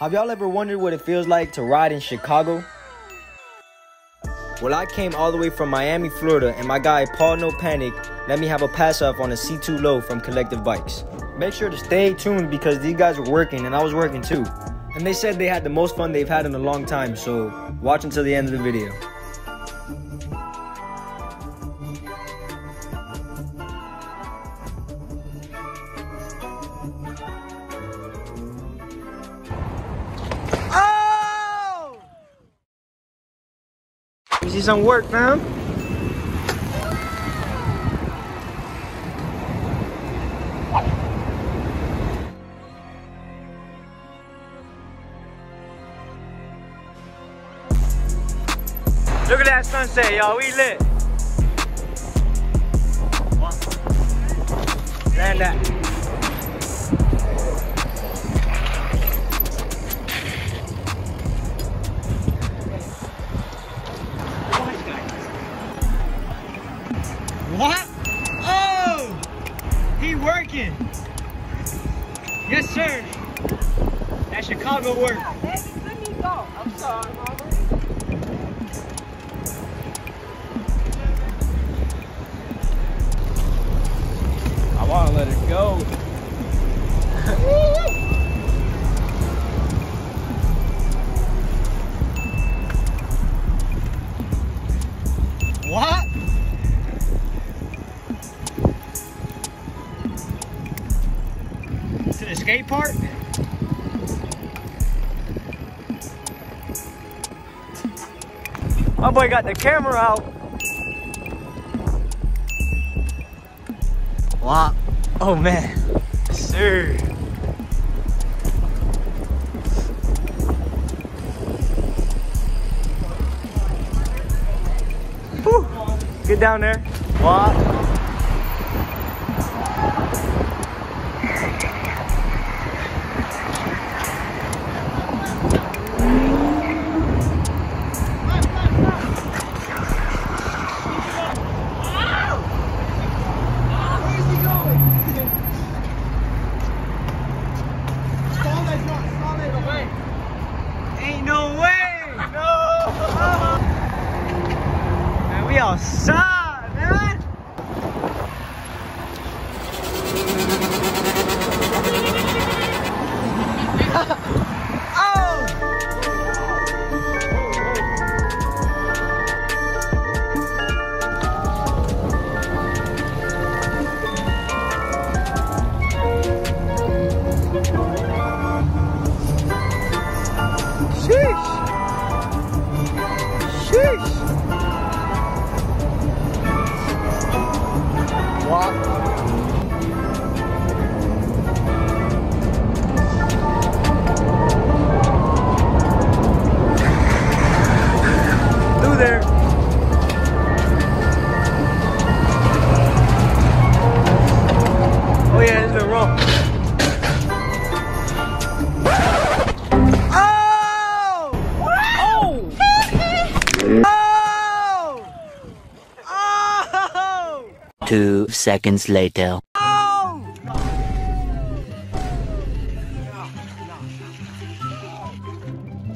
Have y'all ever wondered what it feels like to ride in Chicago? Well, I came all the way from Miami, Florida, and my guy Paul No Panic let me have a pass off on a C2 low from Collective Bikes. Make sure to stay tuned because these guys were working and I was working too. And they said they had the most fun they've had in a long time, so watch until the end of the video. Some work, man? Look at that sunset, y'all. We lit. Land that. I want to let it go. what? To the skate park? My boy got the camera out. Wow. Oh man. Sir. Whew. Get down there. Wow. Ain't no way! No! Man, Two seconds later. Oh!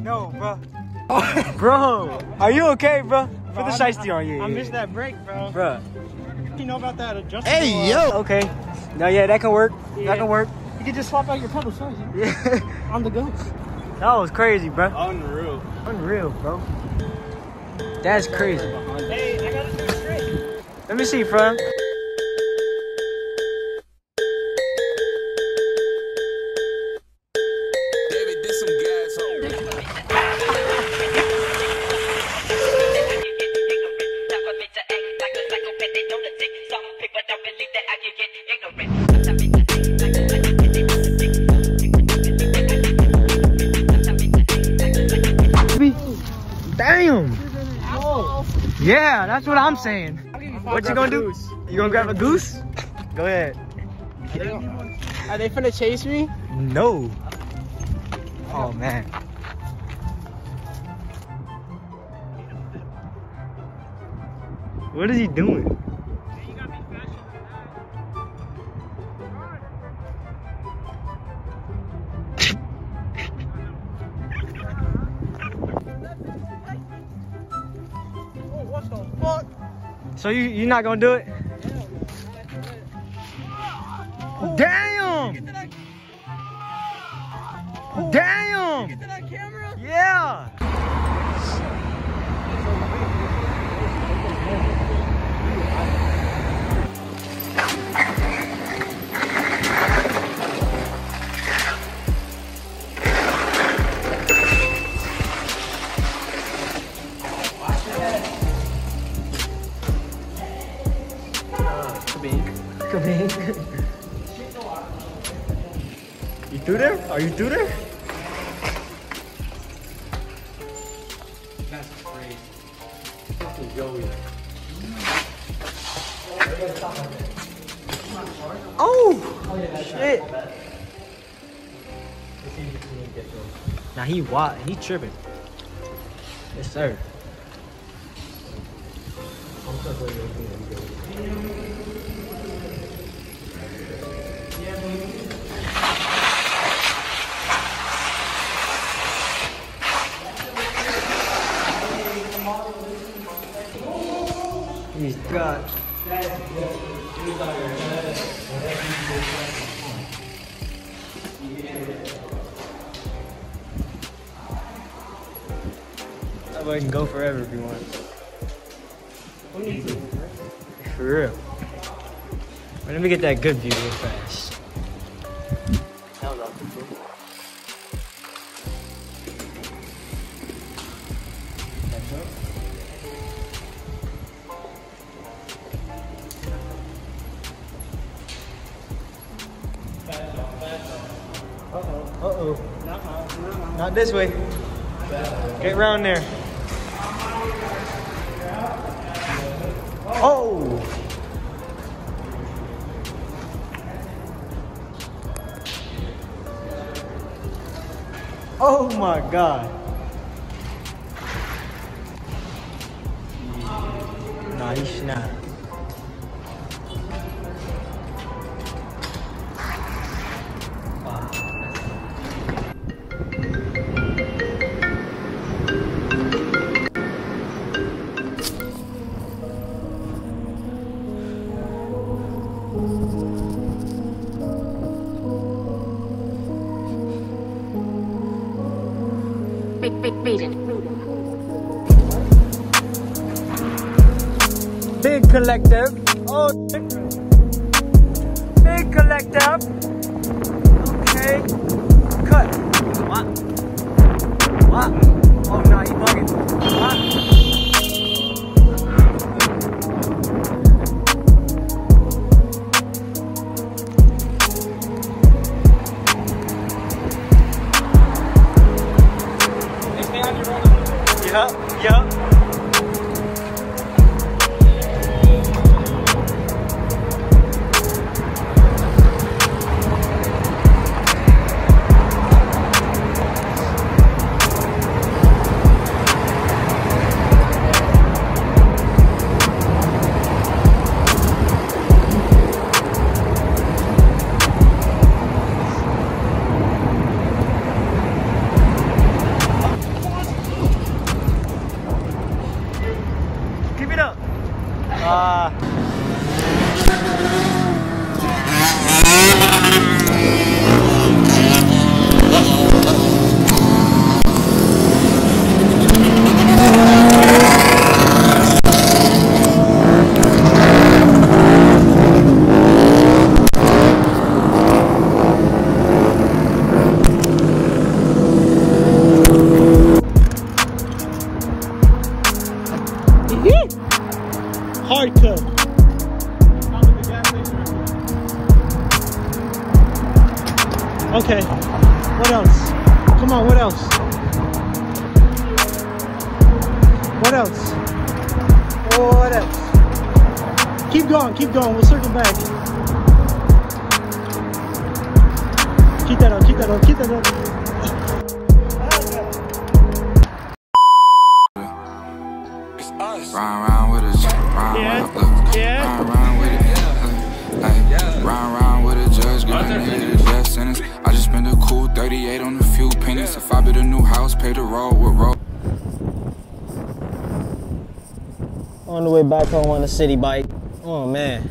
No, bro. bro, are you okay, bro? Put the shiesty on you. I missed that break, bro. Bro. You know about that adjustment? Hey, yo! Okay. No, yeah, that can work. That can work. You can just swap out your pedals, huh? Yeah. On the go. that was crazy, bro. Unreal. Unreal, bro. That's crazy. Hey, I gotta do it straight. Let me see, bro. Yeah, that's what I'm saying. What you gonna do? You gonna grab a goose? Go ahead. Are they finna chase me? No. Oh man. What is he doing? So you you're not gonna do it? Damn! Damn! Yeah! Are you through there? That's crazy. Fucking Joey. Oh! Shit! Now he wild. He tripping. Yes, sir. Got. That boy can go forever if you want. For real. Let me get that good view real fast. Not this way. Get around there. Oh! Oh my god. Nah, he's Big, collective. Oh, big collective. देखा यह What else? What else? Keep going, keep going. We'll circle back. Keep that up, keep that up, keep that up. It's us. Round round with a judge, round Yeah. round, look, Yeah. round round with it, yeah. Ay, round round with a judge, got a nigga the death sentence. I just spent a cool 38 on a few pennies. If I build a new house, pay the road with road. On the way back home on the city bike. Oh man.